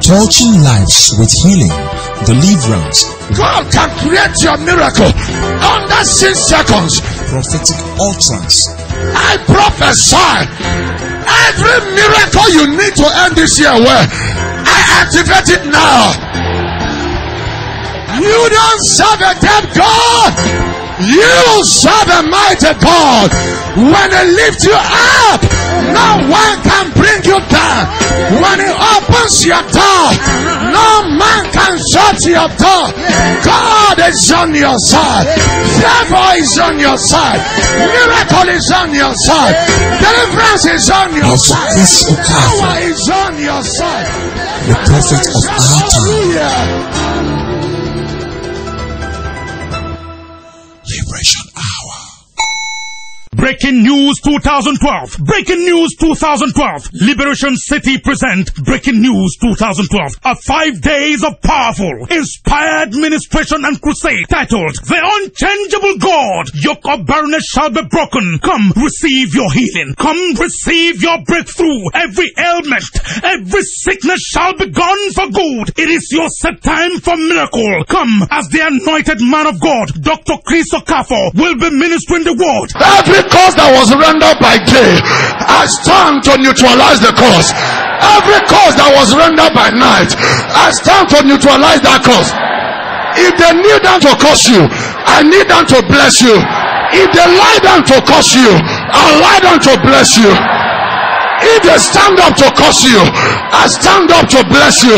touching lives with healing, deliverance, God can create your miracle under six seconds. prophetic utterance. I prophesy every miracle you need to end this year well. I activate it now. You don't serve a dead God. You serve a mighty God. When He lifts you up, no one can bring you down. When He opens your door, no man can shut your door. God is on your side. Favor is on your side. Miracle is on your side. Deliverance is on your side. Power is on your side. the prophet of our time. Hour. Breaking News 2012. Breaking News 2012. Liberation City present Breaking News 2012. A five days of powerful, inspired ministration and crusade titled The Unchangeable God. Yoke of barrenness shall be broken. Come receive your healing. Come receive your breakthrough. Every ailment, every sickness shall be gone for good. It is your set time for miracle. Come as the anointed man of God, Dr. Chris Okafor, will be ministering the word. Every cause that was rendered by day, I stand to neutralize the cause. Every cause that was rendered by night, I stand to neutralize that cause. If they kneel down to curse you, I kneel down to bless you. If they lie down to curse you, I lie down to bless you. If they stand up to curse you, I stand up to bless you.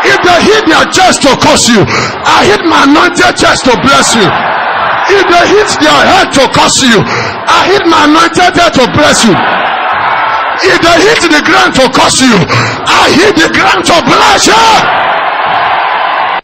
If they hit their chest to curse you, I hit my anointed chest to bless you. If they hit their head to curse you, I hit my anointed head to bless you. If they hit the ground to curse you, I hit the ground to bless you.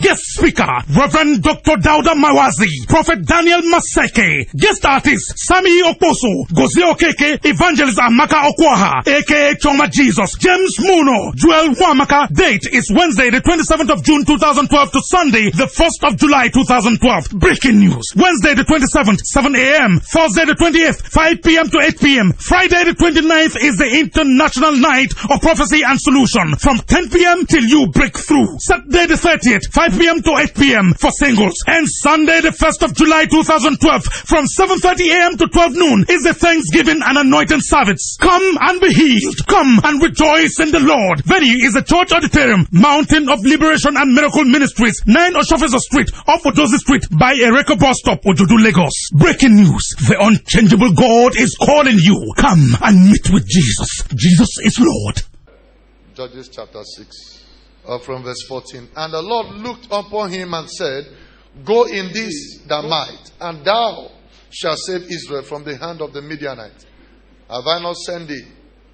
Guest speaker, Reverend Dr. Dauda Mawazi, Prophet Daniel Maseke, guest artist, Sammie Okposo, Gozie Okeke, Evangelist Amaka Okwaha, aka Chioma Jesus, James Muno, Joel Wamaka. Date is Wednesday, the 27th of June 2012 to Sunday, the 1st of July 2012. Breaking news. Wednesday, the 27th, 7 a.m. Thursday, the 28th, 5 p.m. to 8 p.m. Friday, the 29th is the International Night of Prophecy and Solution from 10 p.m. till you break through. Saturday, the 30th, 5 p.m. to 8 p.m. for singles. And Sunday, the 1st of July 2012 from 7.30 a.m. to 12 noon is the Thanksgiving and Anointing Service. Come and be healed. Come and rejoice in the Lord. Venue is the Church Auditorium, Mountain of Liberation and Miracle Ministries, 9 Oshofeso Street, off Odozi Street by Ereko Bus Stop, Ojodu, Lagos. Breaking news. The unchangeable God is calling you. Come and meet with Jesus. Jesus is Lord. Judges chapter 6, uh, from verse 14. And the Lord looked upon him and said, Go in this thy might, and thou shalt save Israel from the hand of the Midianites. Have I not sent thee?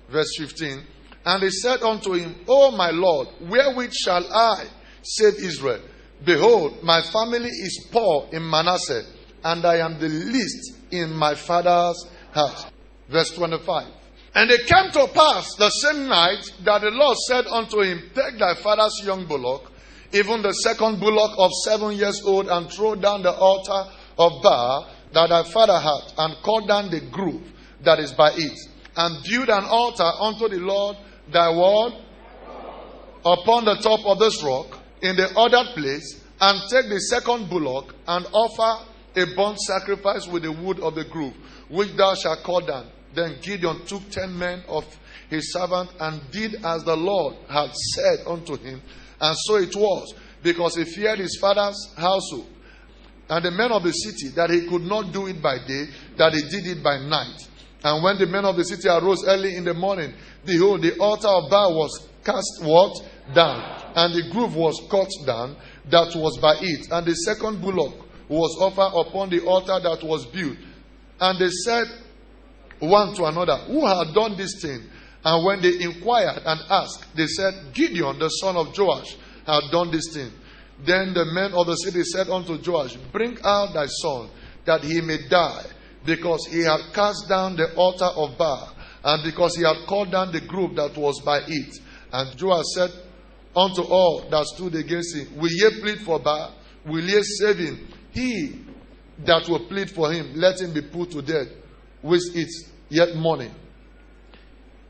Verse 15. And he said unto him, O my Lord, wherewith shall I save Israel? Behold, my family is poor in Manasseh, and I am the least in my father's house. Verse 25. And it came to pass the same night that the Lord said unto him, Take thy father's young bullock, even the second bullock of seven years old, and throw down the altar of Baal that thy father hath, and cut down the grove that is by it, and build an altar unto the Lord thy word upon the top of this rock in the other place, and take the second bullock and offer a burnt sacrifice with the wood of the grove, which thou shalt cut down. Then Gideon took ten men of his servant and did as the Lord had said unto him. And so it was, because he feared his father's household and the men of the city, that he could not do it by day, that he did it by night. And when the men of the city arose early in the morning, behold, the altar of Baal was cast what? Down. And the grove was cut down that was by it. And the second bullock was offered upon the altar that was built. And they said one to another, Who had done this thing? And when they inquired and asked, they said, Gideon, the son of Joash, had done this thing. Then the men of the city said unto Joash, Bring out thy son, that he may die, because he had cast down the altar of Baal, and because he had called down the group that was by it. And Joash said unto all that stood against him, Will ye plead for Baal? Will ye save him? He that will plead for him, let him be put to death, which is yet morning.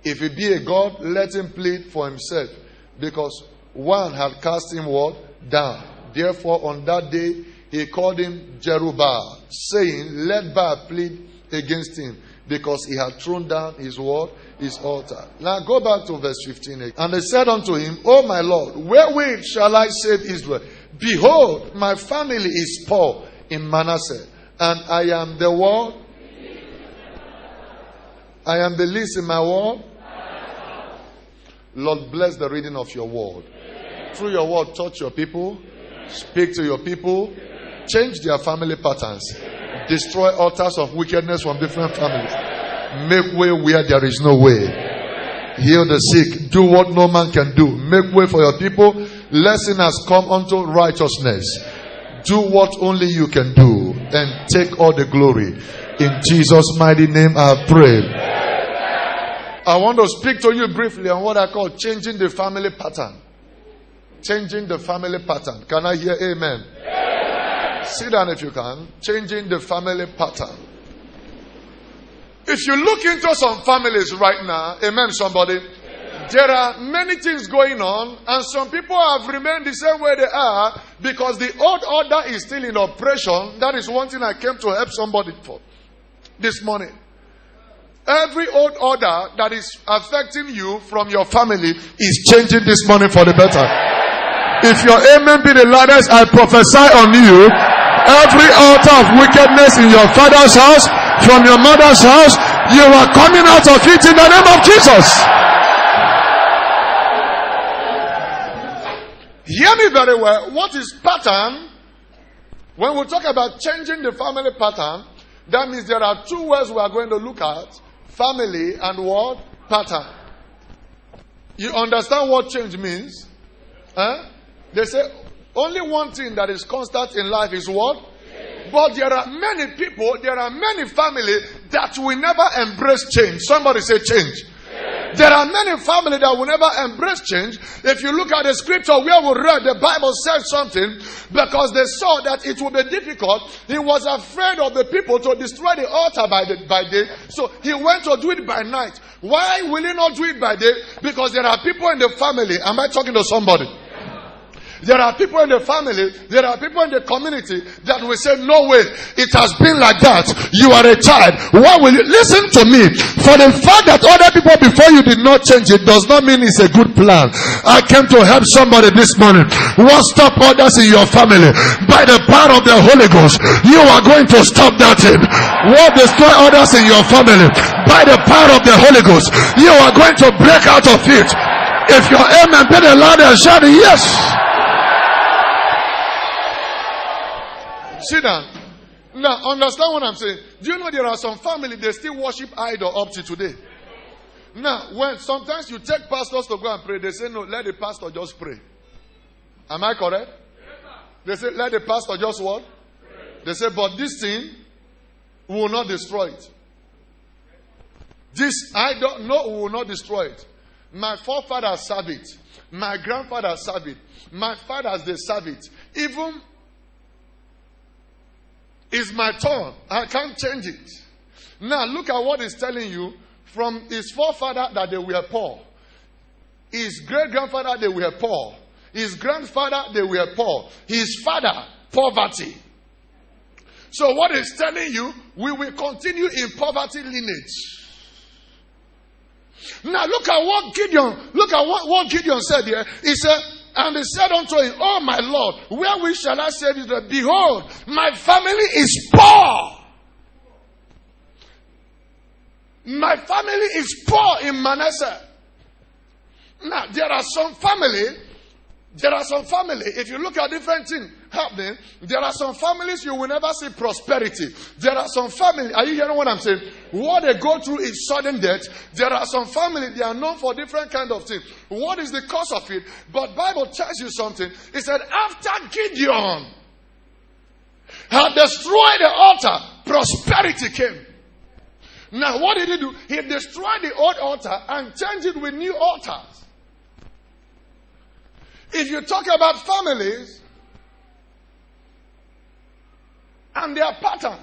If he be a God, let him plead for himself, because one had cast him what? Down. Therefore, on that day, he called him Jerubbaal, saying, Let Baal plead against him, because he had thrown down his word, his altar. Now go back to verse 15. And they said unto him, O my Lord, wherewith shall I save Israel? Behold, my family is poor in Manasseh, and I am the what? I am the least in my world. Lord, bless the reading of your word. Through your word, touch your people, speak to your people, change their family patterns, destroy altars of wickedness from different families, make way where there is no way, heal the sick, do what no man can do, make way for your people. Lesson has come unto righteousness. Do what only you can do and take all the glory. In Jesus' mighty name, I pray. I want to speak to you briefly on what I call changing the family pattern. Changing the family pattern. Can I hear amen? amen? Sit down if you can. Changing the family pattern. If you look into some families right now, amen, somebody, there are many things going on, and some people have remained the same way they are because the old order is still in operation. That is one thing I came to help somebody for this morning. Every old order that is affecting you from your family is changing this morning for the better. If your amen be the loudest, I prophesy on you. Every altar of wickedness in your father's house, from your mother's house, you are coming out of it in the name of Jesus. Hear me very well. What is pattern? When we talk about changing the family pattern, that means there are two words we are going to look at family and what? Pattern. You understand what change means? Huh? They say only one thing that is constant in life is what? But there are many people, there are many families that will never embrace change. Somebody say change. There are many families that will never embrace change. If you look at the scripture where we read, the Bible said something because they saw that it would be difficult. He was afraid of the people to destroy the altar by, the, by day. So he went to do it by night. Why will he not do it by day? Because there are people in the family. Am I talking to somebody? There are people in the family, there are people in the community that will say, No way, it has been like that. You are a child. Why will you listen to me? For the fact that other people before you did not change it does not mean it's a good plan. I came to help somebody this morning. What stop others in your family by the power of the Holy Ghost. You are going to stop that thing. What destroy others in your family by the power of the Holy Ghost. You are going to break out of it. If your amen be the louder, and shout yes. Sit down. Now, understand what I'm saying. Do you know there are some family they still worship idol up to today? Now, when sometimes you take pastors to go and pray, they say, No, let the pastor just pray. Am I correct? They say, Let the pastor just what? They say, But this thing will not destroy it. This I don't know will not destroy it. My forefathers served it. My grandfather served it. My fathers they serve it. Even it's my turn. I can't change it. Now look at what he's telling you from his forefather that they were poor. His great grandfather they were poor. His grandfather they were poor. His father poverty. So what he's telling you, we will continue in poverty lineage. Now look at what Gideon, look at what, what Gideon said here. He said, and they said unto him, Oh my Lord, wherewith shall I save Israel? Behold, my family is poor. My family is poor in Manasseh. Now, there are some family, there are some family, if you look at different things happening, there are some families you will never see prosperity. There are some family, are you hearing what I'm saying? What they go through is sudden death. There are some family, they are known for different kind of things. What is the cause of it? But Bible tells you something. It said, after Gideon had destroyed the altar, prosperity came. Now, what did he do? He destroyed the old altar and changed it with new altars. If you talk about families and their pattern,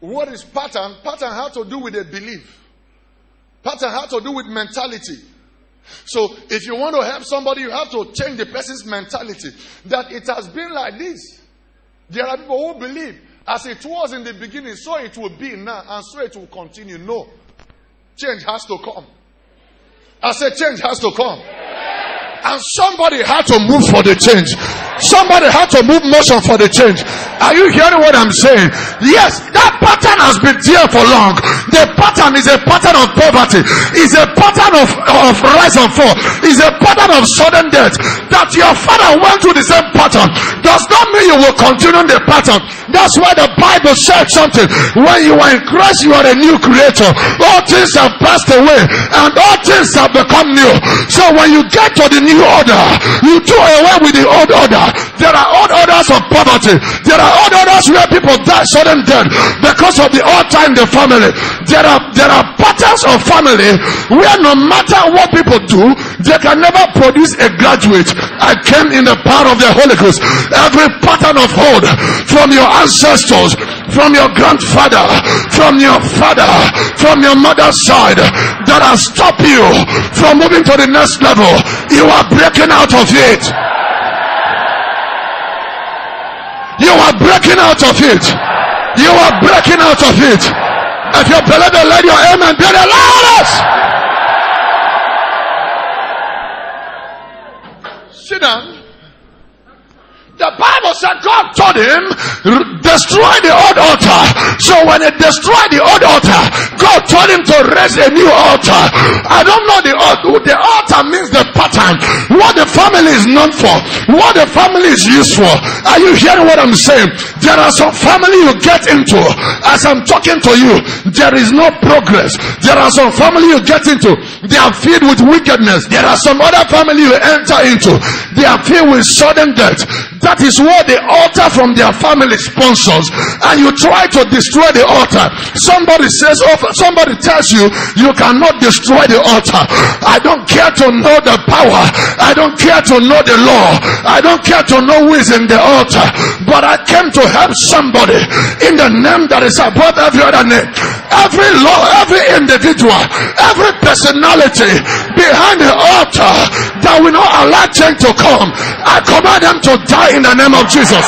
what is pattern? Pattern has to do with a belief. Pattern has to do with mentality. So if you want to help somebody, you have to change the person's mentality that it has been like this. There are people who believe as it was in the beginning, so it will be now, and so it will continue. No. Change has to come. I said change has to come. And somebody had to move for the change. Somebody had to move motion for the change. Are you hearing what I'm saying? Yes, that pattern has been there for long. The pattern is a pattern of poverty. Is a pattern of, of rise and fall. Is a pattern of sudden death. That your father went through the same pattern does not mean you will continue the pattern. That's why the Bible said something. When you are in Christ, you are a new creator. All things have passed away and all things have become new. So when you get to the new order, you do away with the old order. There are old orders of poverty. There are old orders where people die sudden death because of the altar time the family. There are there are patterns of family where no matter what people do, they can never produce a graduate. I came in the power of the Holy Ghost. Every pattern of hold from your ancestors, from your grandfather, from your father, from your mother's side that has stopped you from moving to the next level, you are breaking out of it. You are breaking out of it. You are breaking out of it. If you believe it, let your amen be the loudest. Sit down. The Bible said God told him, destroy the old altar. So when he destroyed the old altar, God told him to raise a new altar. I don't know the altar. The altar means the pattern. What the family is known for. What the family is used for. Are you hearing what I'm saying? There are some family you get into. As I'm talking to you, there is no progress. There are some family you get into. They are filled with wickedness. There are some other family you enter into. They are filled with sudden death. That is what the altar from their family sponsors. And you try to destroy the altar. Somebody says, oh, somebody tells you, you cannot destroy the altar. I don't care to know the power. I don't care to know the law. I don't care to know who is in the altar. But I came to help somebody in the name that is above every other name. Every law, every individual, every personality behind the altar that will not allow change to come. I command them to die in the name of Jesus.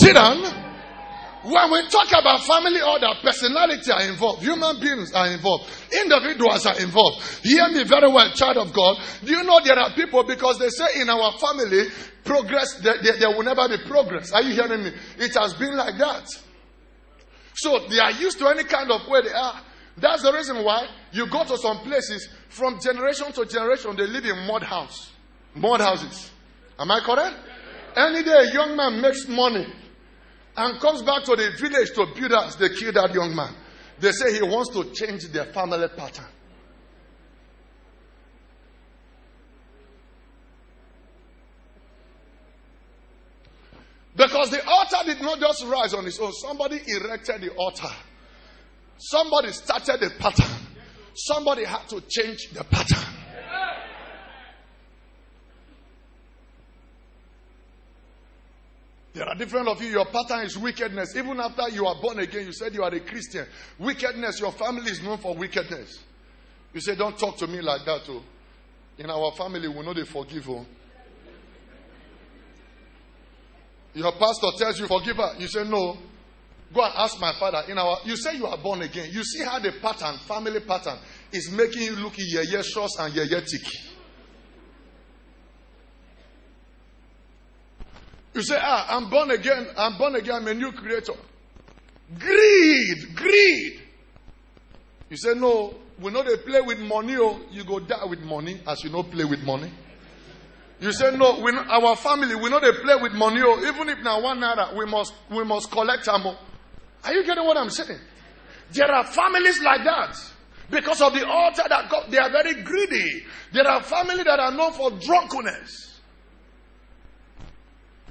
Sit down. When we talk about family order, personality are involved, human beings are involved, individuals are involved. Hear me very well, child of God. Do you know there are people because they say in our family, progress, there, there, there will never be progress. Are you hearing me? It has been like that. So they are used to any kind of way they are. That's the reason why you go to some places from generation to generation, they live in mud house, mud houses. Am I correct? Any day a young man makes money and comes back to the village to build house, they kill that young man. They say he wants to change their family pattern. Because the altar did not just rise on its own. Somebody erected the altar. Somebody started the pattern. Somebody had to change the pattern. There are different of you. Your pattern is wickedness. Even after you are born again, you said you are a Christian. Wickedness, your family is known for wickedness. You say, Don't talk to me like that, too. In our family, we know they forgive you. Your pastor tells you, Forgive her. You say, No. Go and ask my father. In our, you say you are born again. You see how the pattern, family pattern, is making you look yeye short and yeye tick. You say, ah, I'm born again. I'm born again. I'm a new creator. Greed, greed. You say, no, we know they play with money. Oh, you go die with money as you know play with money. You say, no, we our family, we know they play with money. Oh, even if now one naira, we must, we must collect ammo. Are you getting what I'm saying? There are families like that. Because of the altar that God, they are very greedy. There are families that are known for drunkenness.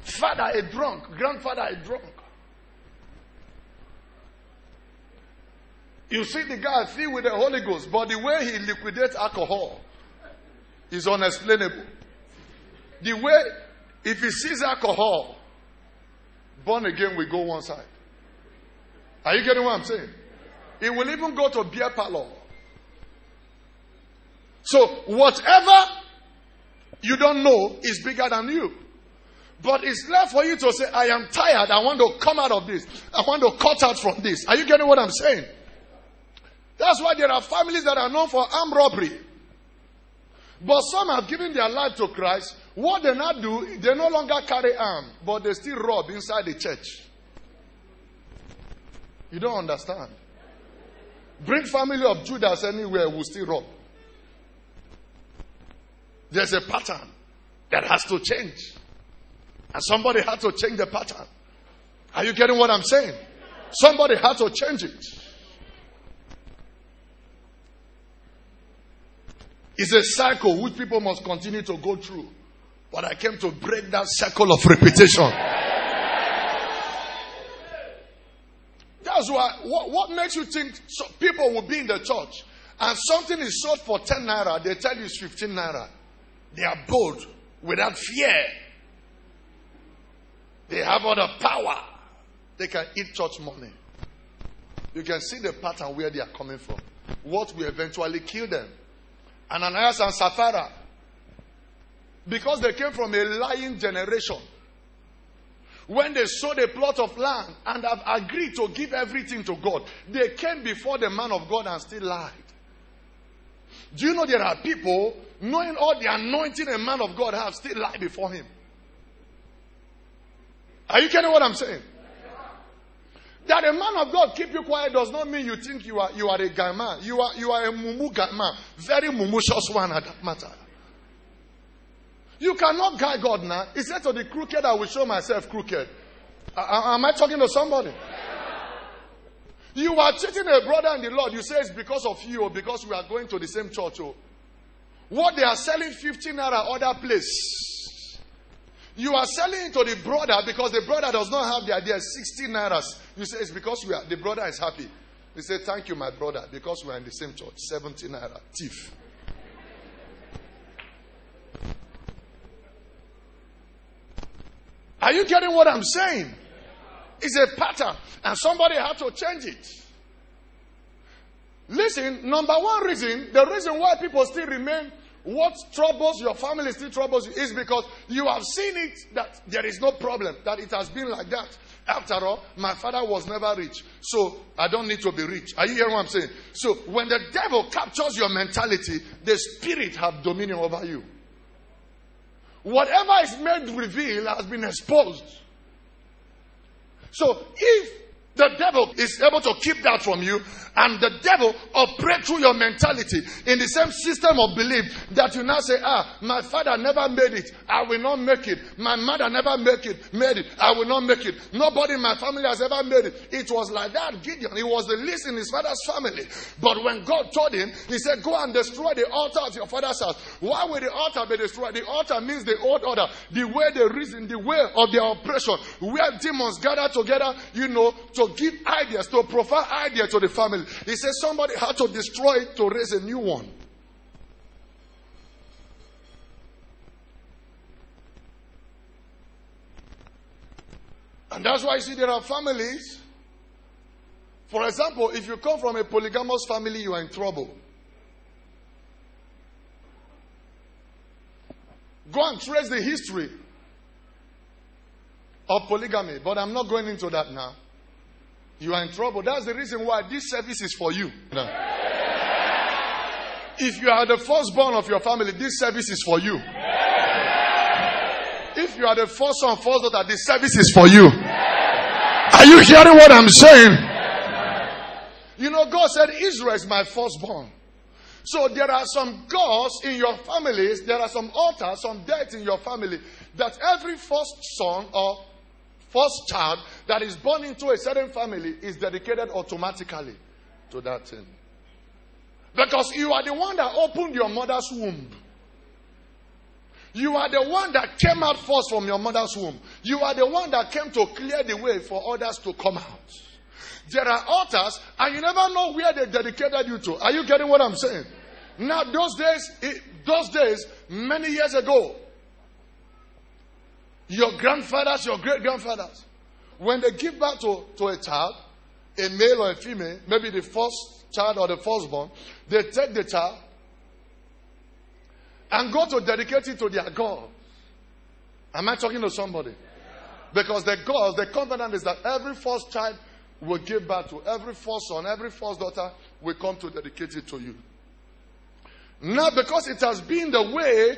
Father a drunk, grandfather a drunk. You see the guy filled with the Holy Ghost, but the way he liquidates alcohol is unexplainable. The way, if he sees alcohol, born again will go one side. Are you getting what I'm saying? He will even go to beer parlor So, whatever you don't know is bigger than you. But it's left for you to say, I am tired. I want to come out of this. I want to cut out from this. Are you getting what I'm saying? That's why there are families that are known for armed robbery. But some have given their life to Christ. What they now do, they no longer carry arm, but they still rob inside the church. You don't understand. Bring family of Judas anywhere, will still rob. There's a pattern that has to change. And somebody had to change the pattern. Are you getting what I'm saying? Somebody had to change it. It's a cycle which people must continue to go through. But I came to break that cycle of repetition. That's why, what, what makes you think so people will be in the church and something is sold for 10 naira, they tell you it's 15 naira. They are bold without fear. They have all the power. They can eat church money. You can see the pattern where they are coming from. What will eventually kill them. Ananias and Sapphira, because they came from a lying generation, when they sold a plot of land and have agreed to give everything to God, they came before the man of God and still lied. Do you know there are people, knowing all the anointing a man of God has, still lie before him? Are you getting what I'm saying? That a man of God keep you quiet does not mean you think you are you are a guy man. You are you are a mumu guy man. Very mumutious one at that matter. You cannot guide God now. He said to the crooked, I will show myself crooked. Uh, am I talking to somebody? You are cheating a brother in the Lord. You say it's because of you or because we are going to the same church. What they are selling 15 naira other place. You are selling it to the brother because the brother does not have the idea 16 nairas. You say it's because we are, the brother is happy. He say, Thank you, my brother, because we are in the same church. 17 naira. Thief. Are you getting what I'm saying? It's a pattern, and somebody had to change it. Listen, number one reason, the reason why people still remain what troubles your family still troubles you is because you have seen it that there is no problem, that it has been like that. After all, my father was never rich, so I don't need to be rich. Are you hearing what I'm saying? So when the devil captures your mentality, the spirit have dominion over you. Whatever is made reveal has been exposed. So if the devil is able to keep that from you, and the devil operate through your mentality in the same system of belief that you now say, ah, my father never made it, I will not make it. My mother never make it, made it, I will not make it. Nobody in my family has ever made it. It was like that, Gideon. He was the least in his father's family. But when God told him, he said, go and destroy the altar of your father's house. Why will the altar be destroyed? The altar means the old order, the way they reason, the way of their oppression, where demons gather together, you know, to give ideas, to provide ideas to the family. He says somebody had to destroy it to raise a new one. And that's why you see there are families. For example, if you come from a polygamous family, you are in trouble. Go and trace the history of polygamy, but I'm not going into that now you are in trouble. That's the reason why this service is for you. If you are the firstborn of your family, this service is for you. If you are the first son, first daughter, this service is for you. Are you hearing what I'm saying? You know, God said, Israel is my firstborn. So there are some gods in your families, there are some altars, some deaths in your family that every first son or first child that is born into a certain family is dedicated automatically to that thing. Because you are the one that opened your mother's womb. You are the one that came out first from your mother's womb. You are the one that came to clear the way for others to come out. There are altars, and you never know where they dedicated you to. Are you getting what I'm saying? Now, those days, those days, many years ago, your grandfathers, your great grandfathers, when they give birth to, to a child, a male or a female, maybe the first child or the firstborn, they take the child and go to dedicate it to their God. Am I talking to somebody? Because the God, the covenant is that every first child will give birth to, every first son, every first daughter will come to dedicate it to you. Now, because it has been the way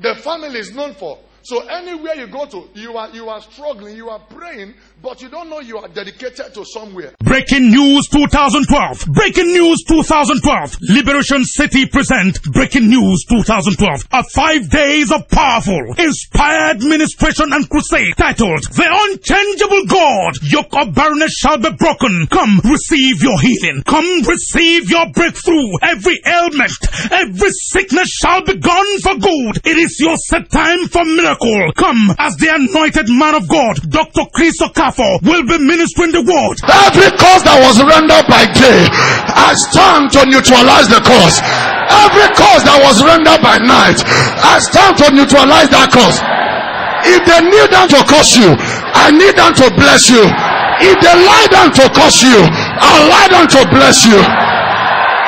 the family is known for, so anywhere you go to, you are you are struggling, you are praying, but you don't know you are dedicated to somewhere. Breaking News 2012. Breaking News 2012. Liberation City present Breaking News 2012. A five days of powerful, inspired ministration and crusade titled The Unchangeable God. Yoke of barrenness shall be broken. Come receive your healing. Come receive your breakthrough. Every ailment, every sickness shall be gone for good. It is your set time for miracle. Come as the anointed man of God, Dr. Chris Okafor, will be ministering the word. Every cause that was rendered by day, I stand to neutralize the cause. Every cause that was rendered by night, I stand to neutralize that cause. If they kneel down to curse you, I kneel down to bless you. If they lie down to curse you, I'll lie down to bless you.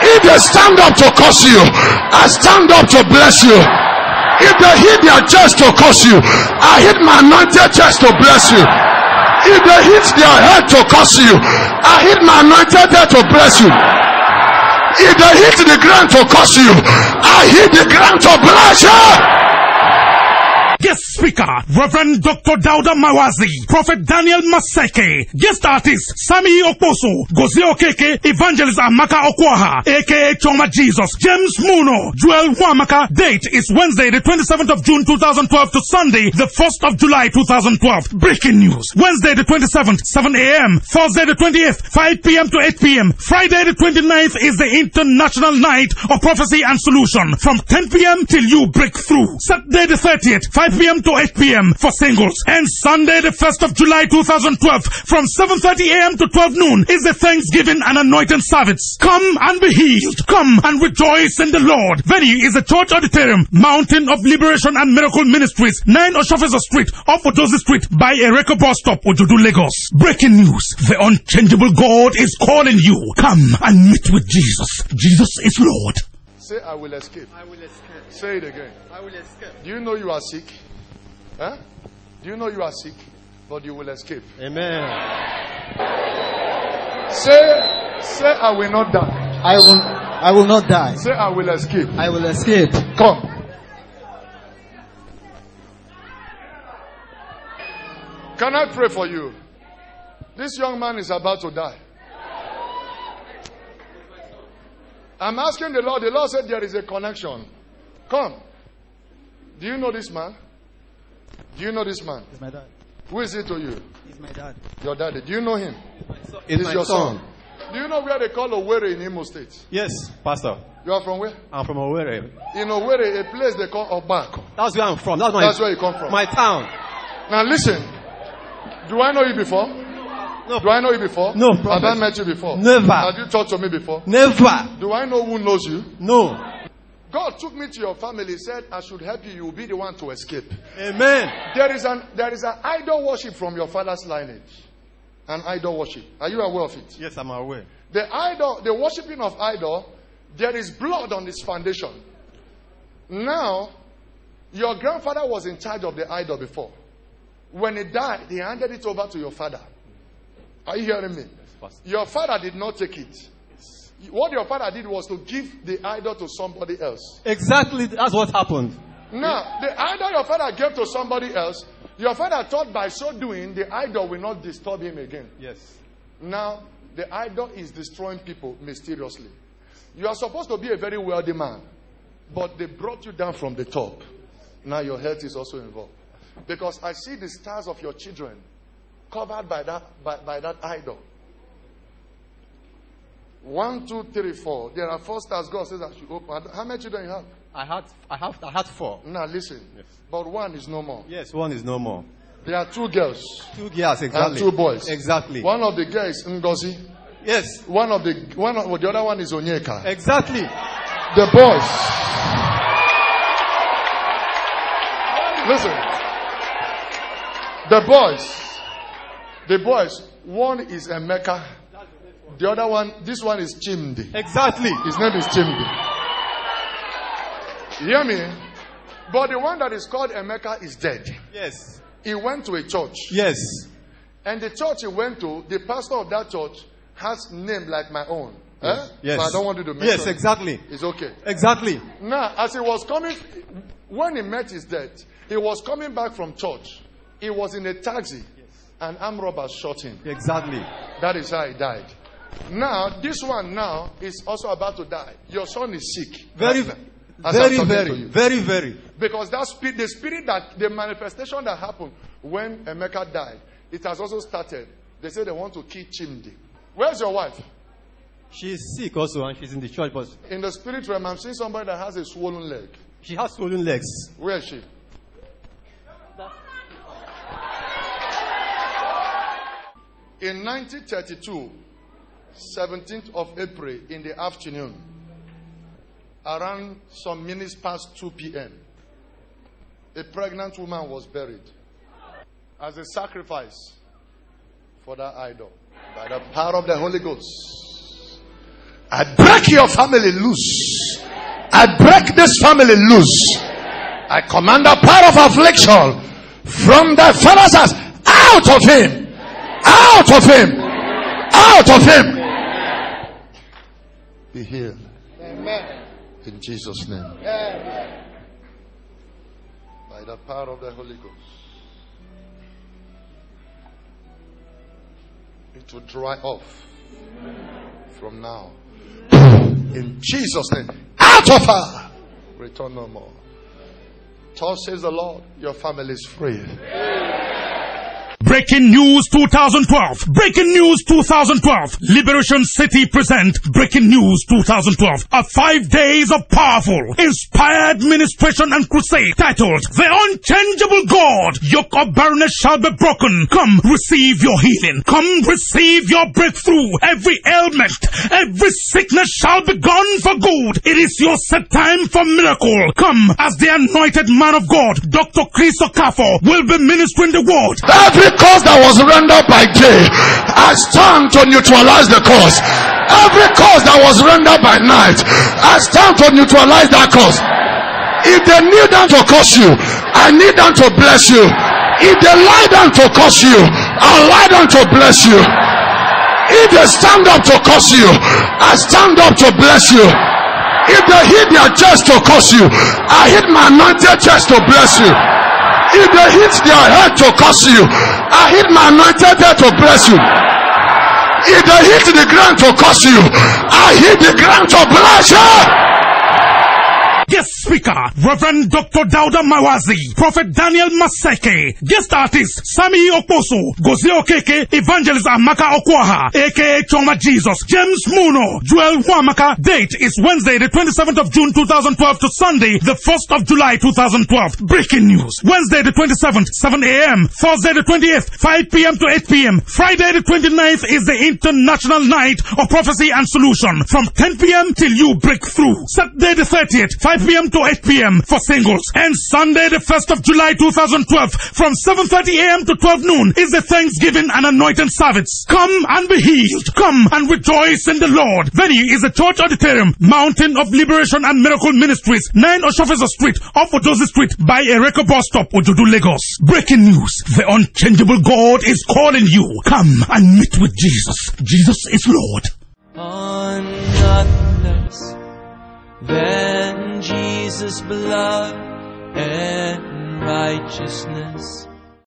If they stand up to curse you, I stand up to bless you. If they hit their chest to curse you, I hit my anointed chest to bless you. If they hit their head to curse you, I hit my anointed head to bless you. If they hit the ground to curse you, I hit the ground to bless you. Guest speaker, Reverend Dr. Dauda Mawazi, Prophet Daniel Maseke, guest artist, Sammie Okposo, Gozie Okeke, Evangelist Amaka Okwaha, aka Chioma Jesus, James Muno, Joel Wamaka. Date is Wednesday, the 27th of June 2012 to Sunday, the 1st of July 2012. Breaking news. Wednesday the 27th, 7 a.m. Thursday the 28th, 5 p.m. to 8 p.m. Friday the 29th is the International Night of Prophecy and Solution from 10 p.m. till you break through. Saturday the 30th, 5 p.m. to 8 p.m. for singles. And Sunday the 1st of July 2012 from 7.30 a.m. to 12 noon is the Thanksgiving and Anointing Service. Come and be healed. Come and rejoice in the Lord. Venue is the Church Auditorium, Mountain of Liberation and Miracle Ministries, 9 Oshofesa Street, off Odozi Street by Ereko Bus Stop, Ojodu, Lagos. Breaking news. The unchangeable God is calling you. Come and meet with Jesus. Jesus is Lord. Say, I will escape. I will escape. Say it again. I will escape. Do you know you are sick? Huh? Do you know you are sick? But you will escape. Amen. Say, say, I will not die. I will I will not die. Say, I will escape. I will escape. Come. Can I pray for you? This young man is about to die. I'm asking the Lord. The Lord said there is a connection. Come. Do you know this man? Do you know this man? It's my dad. Who is he to you? He's my dad. Your daddy. Do you know him? It's He's my your son. son. Do you know where they call Owerri in Imo State? Yes, Pastor. You are from where? I'm from Owerri. In Owerri, a place they call Obako. That's where I'm from. That's my That's where you come from. my town. Now listen. Do I know you before? No. Do I know you before? No, Have I met you before? Never. Have you talked to me before? Never. Do I know who knows you? No. God took me to your family, said, I should help you, you will be the one to escape. Amen. There is an there is an idol worship from your father's lineage. An idol worship. Are you aware of it? Yes, I'm aware. The idol, the worshipping of idol, there is blood on its foundation. Now, your grandfather was in charge of the idol before. When he died, he handed it over to your father. Are you hearing me? Your father did not take it. What your father did was to give the idol to somebody else. Exactly. That's what happened. Now, the idol your father gave to somebody else, your father thought by so doing, the idol will not disturb him again. Yes. Now, the idol is destroying people mysteriously. You are supposed to be a very wealthy man, but they brought you down from the top. Now your health is also involved. Because I see the stars of your children covered by that, by, by that idol. One, two, three, four. There are four stars God says I should open. How many children you have? I had I have I had four. Now listen. Yes. But one is no more. Yes, one is no more. There are two girls Two girls exactly. and two boys. Exactly. One of the girls Ngozi. Yes. One of the one of, the other one is Onyeka. Exactly. The boys. Listen. The boys. The boys. One is Emeka. The other one, this one is Chimdi. Exactly. His name is Chimdi. You hear me? But the one that is called Emeka is dead. Yes. He went to a church. Yes. And the church he went to, the pastor of that church has name like my own. Eh? Yes. So I don't want you to mention Yes, exactly. It's okay. Exactly. Now, as he was coming, when he met his death, he was coming back from church. He was in a taxi, and armed robbers shot him. Exactly. That is how he died. Now, this one now is also about to die. Your son is sick. Very, Right as very, talking very, very, very. Because that spirit, the spirit that the manifestation that happened when Emeka died, it has also started. They say they want to kill Chimdi. Where's your wife? She's sick also and she's in the church, but In the spirit realm, I'm seeing somebody that has a swollen leg. she has swollen legs. Where is she? In 1932, 17th of April in the afternoon, around some minutes past 2 p.m., a pregnant woman was buried as a sacrifice for that idol by the power of the Holy Ghost. I break your family loose. I break this family loose. I command the power of affliction from the father's house out of him. Out of him. Out of him. Be healed. In Jesus' name. Amen. By the power of the Holy Ghost. It will dry off from now. In Jesus' name. Out of her. Return no more. Thus says the Lord, your family is free. Breaking News 2012. Breaking News 2012. Liberation City present Breaking News 2012. A five days of powerful, inspired ministration and crusade titled The Unchangeable God. Yoke of barrenness shall be broken. Come receive your healing. Come receive your breakthrough. Every ailment, every sickness shall be gone for good. It is your set time for miracle. Come as the anointed man of God, Dr. Chris Okafor, will be ministering the word. Every cause that was rendered by day, I stand to neutralize the cause. Every cause that was rendered by night, I stand to neutralize that cause. If they kneel down to curse you, I kneel down to bless you. If they lie down to curse you, I'll lie down to bless you. If they stand up to curse you, I stand up to bless you. If they hit their chest to curse you, I hit my anointed chest to bless you. If they hit their head to curse you, I hit my anointed head to bless you. If they hit the ground to curse you, I hit the ground to bless you. Guest speaker, Reverend Dr. Dauda Mawazi, Prophet Daniel Maseke, guest artist, Sammie Okposo, Gozie Okeke, Evangelist Amaka Okwaha, aka Chioma Jesus, James Muno, Joel Wamaka. Date is Wednesday, the 27th of June 2012 to Sunday, the 1st of July 2012. Breaking news. Wednesday the 27th, 7 a.m. Thursday the 28th, 5 p.m. to 8 p.m. Friday the 29th is the International Night of Prophecy and Solution from 10 p.m. till you break through. Saturday the 30th, 5 p.m. to 8 p.m. for singles. And Sunday the 1st of July 2012 from 7.30 a.m. to 12 noon is the Thanksgiving and Anointing Service. Come and be healed. Come and rejoice in the Lord. Venue is the Church Auditorium, Mountain of Liberation and Miracle Ministries, 9 Oshofesa Street, off Odozi Street by Ereko Bus Stop, Ojodu, Lagos. Breaking news. The unchangeable God is calling you. Come and meet with Jesus. Jesus is Lord. Than Jesus' blood and righteousness.